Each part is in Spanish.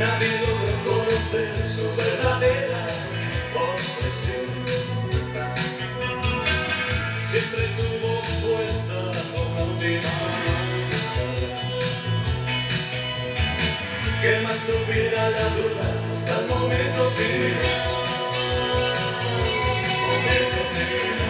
nadie logra conocer su verdadera obsesión. Siempre tuvo puesta como última que mantuviera la duda hasta el momento final. Momento final.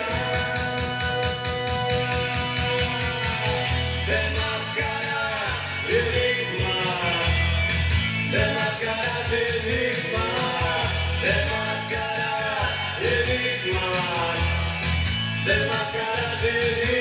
city.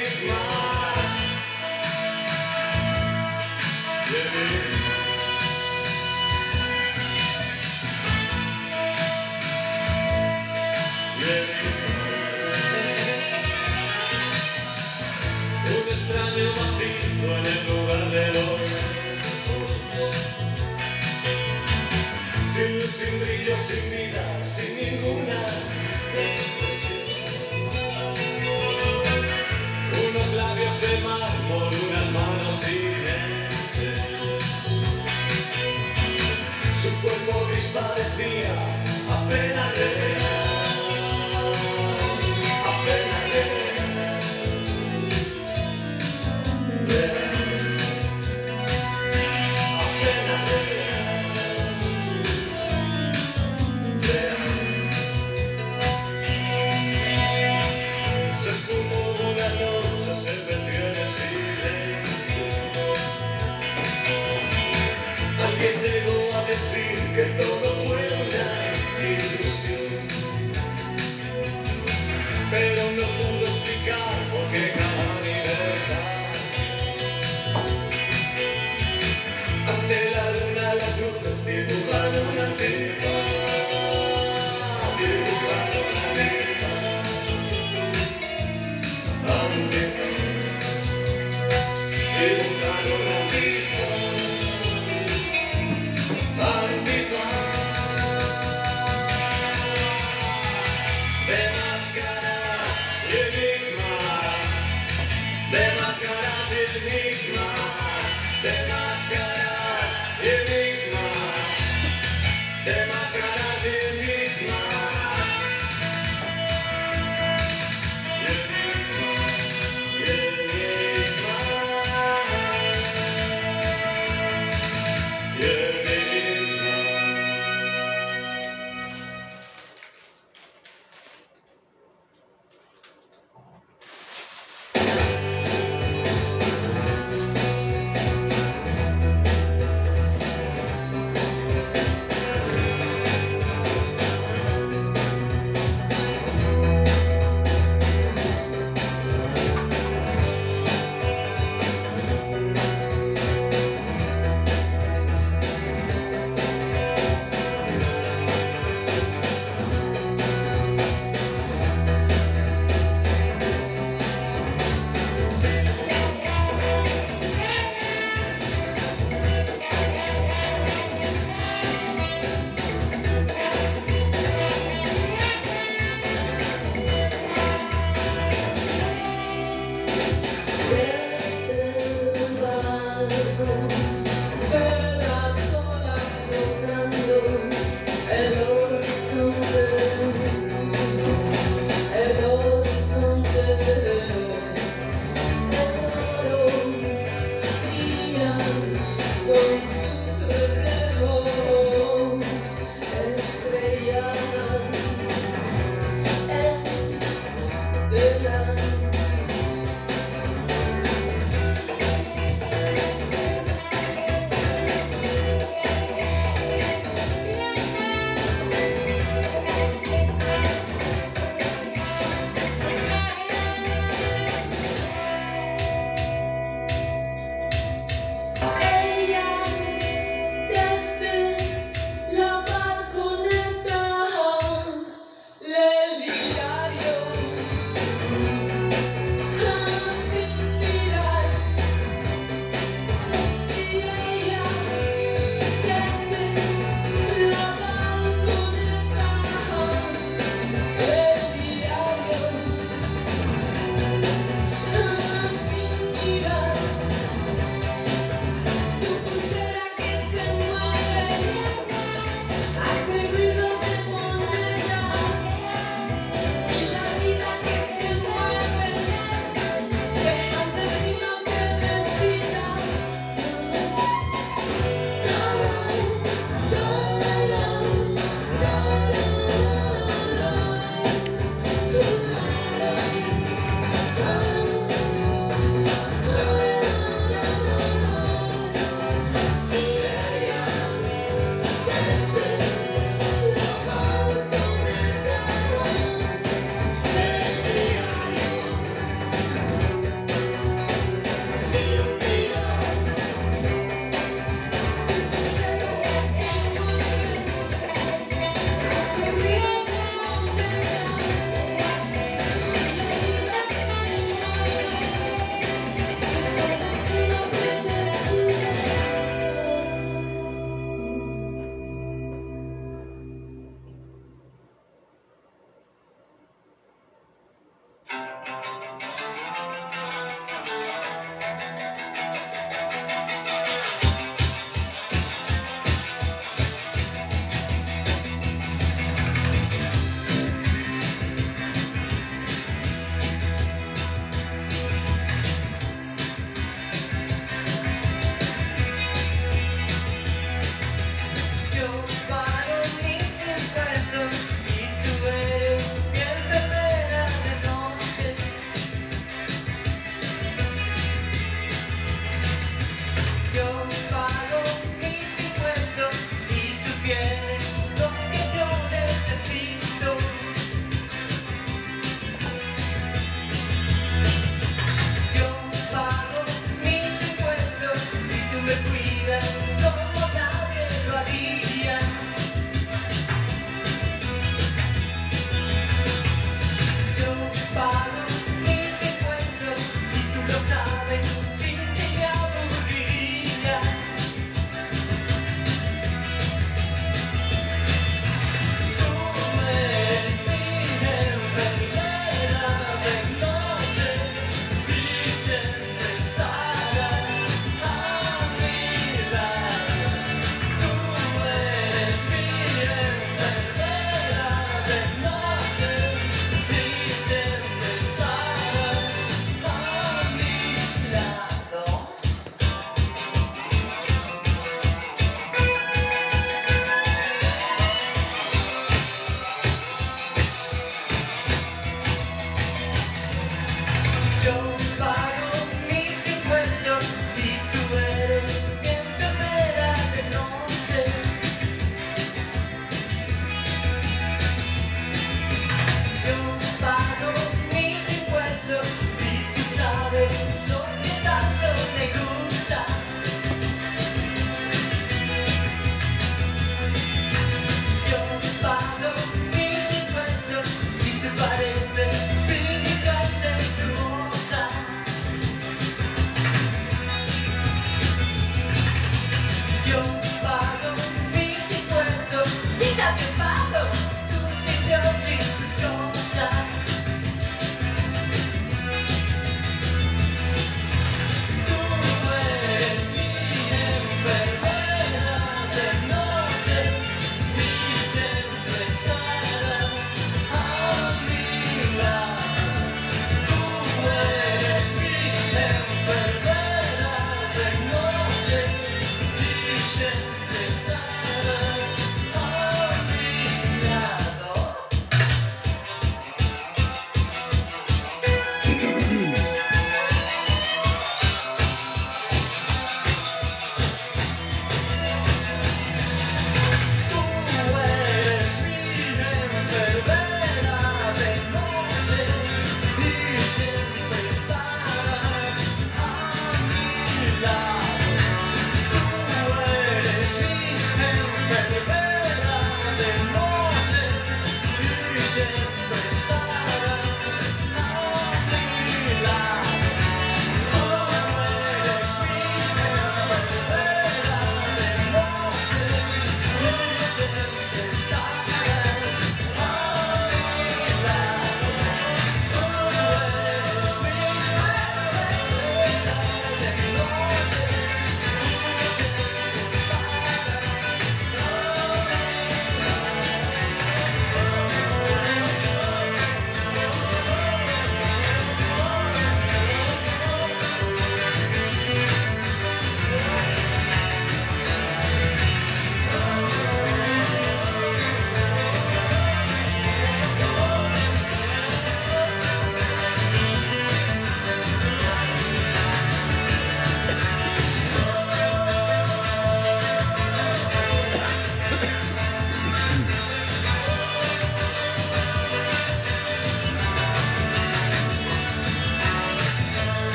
Parecía apenas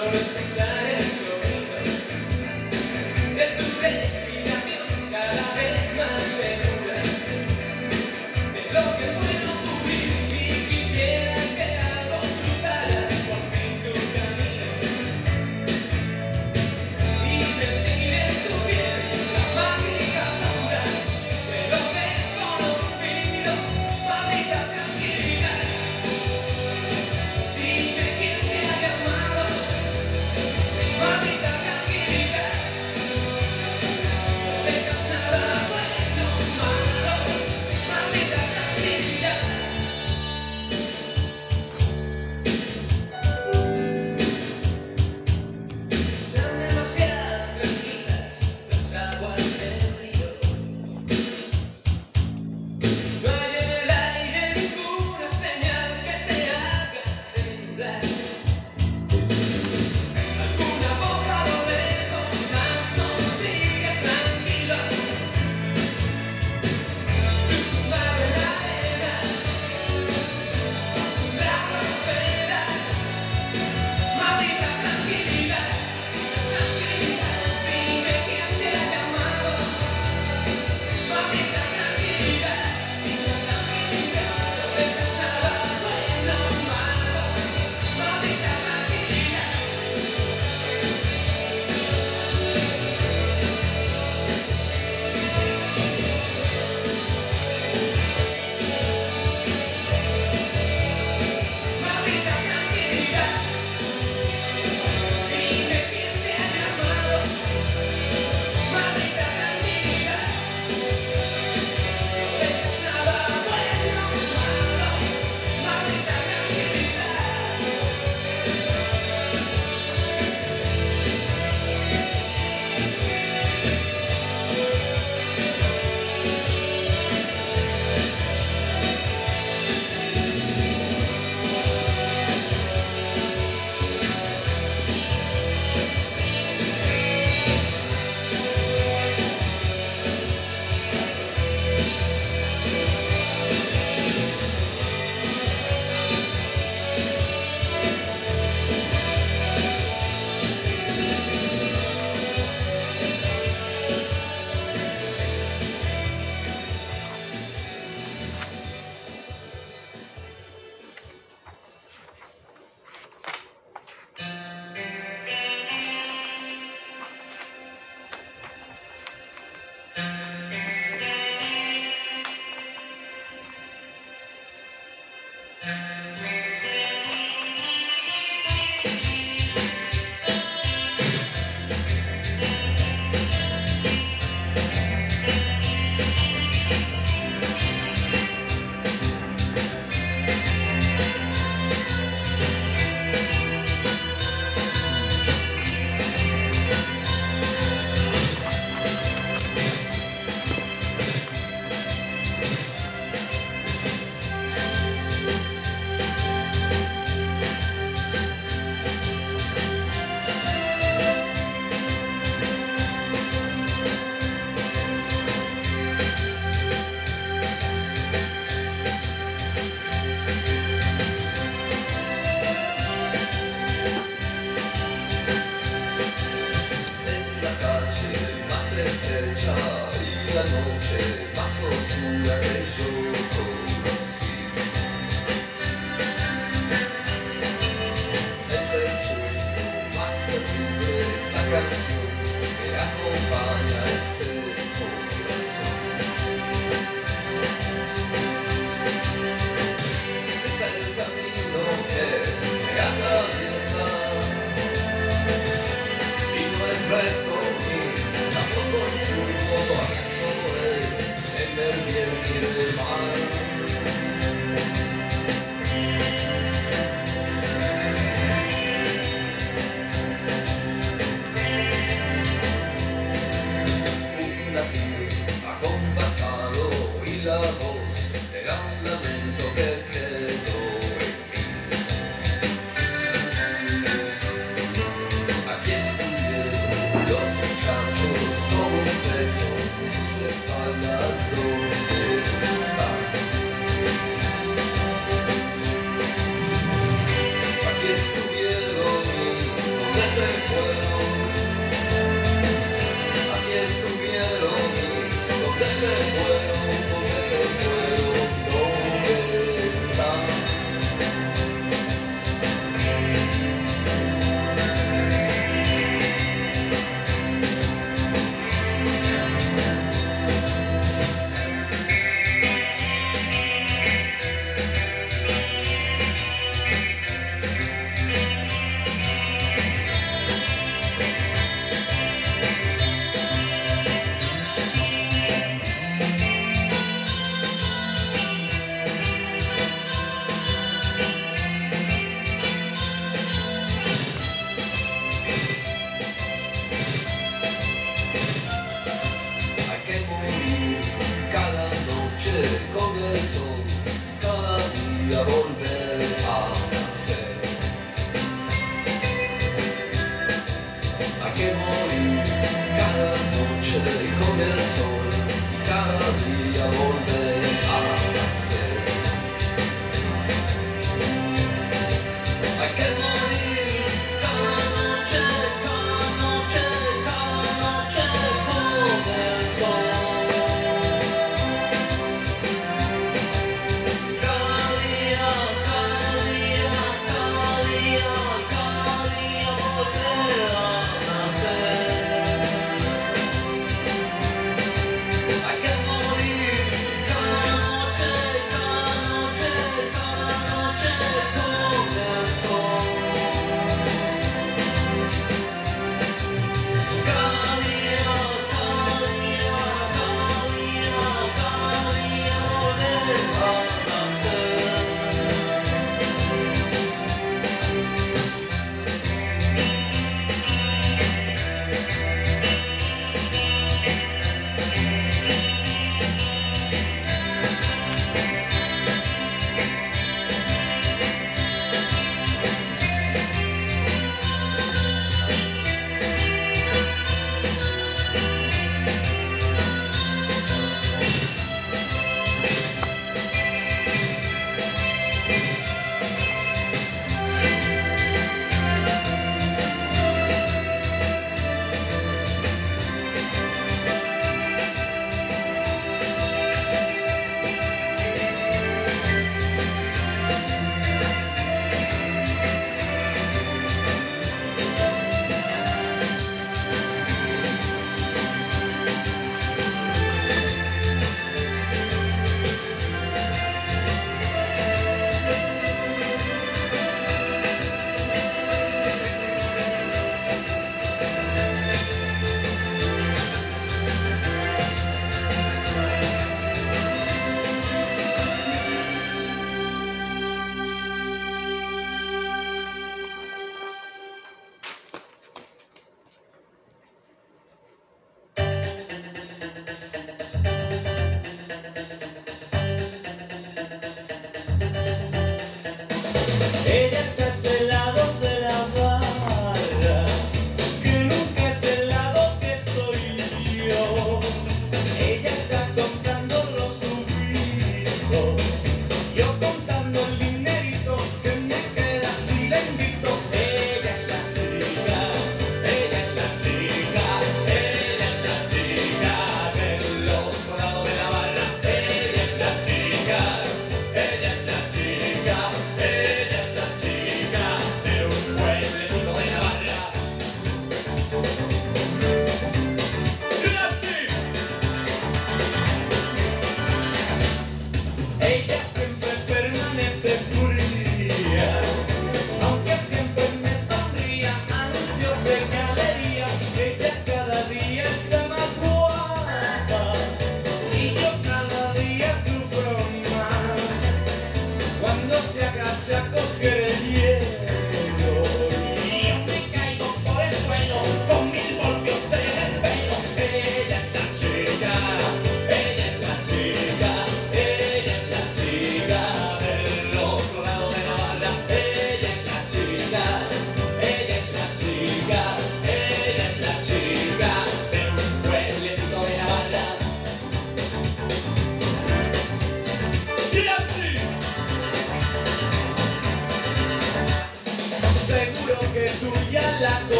so